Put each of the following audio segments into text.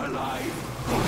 Alive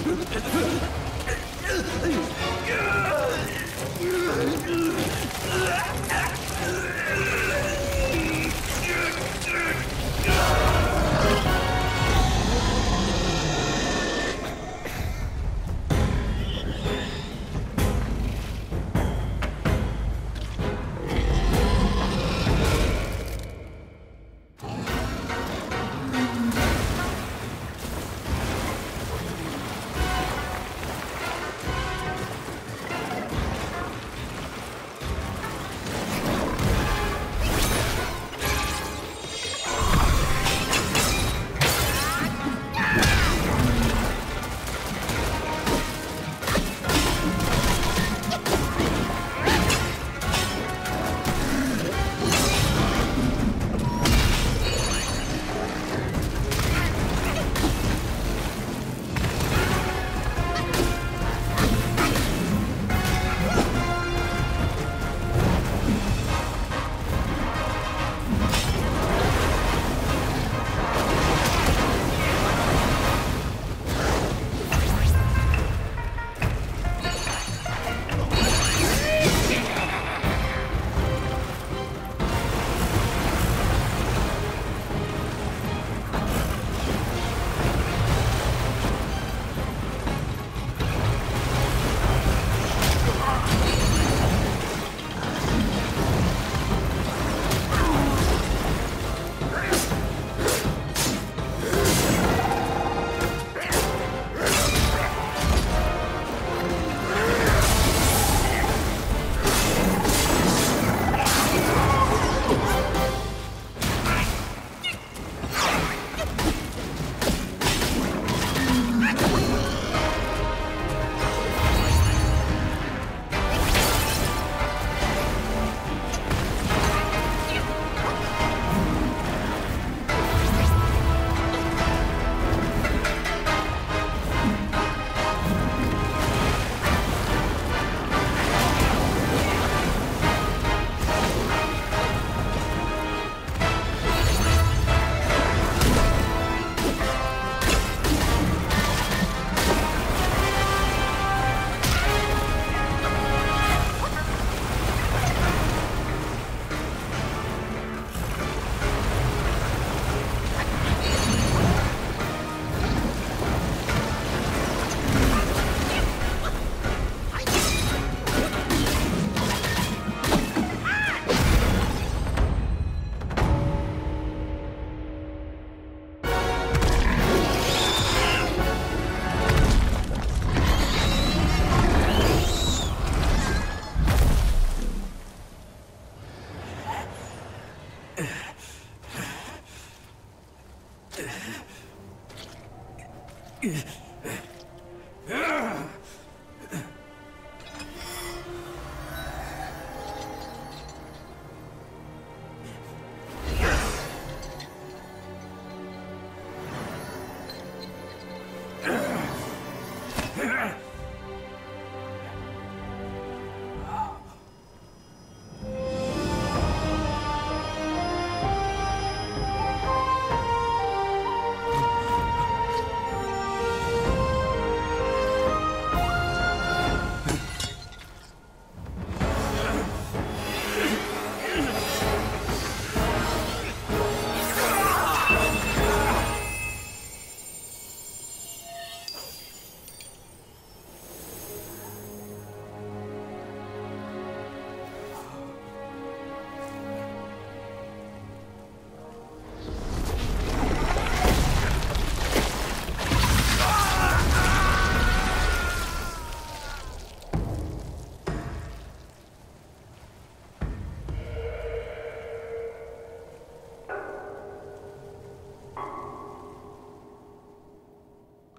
Ugh.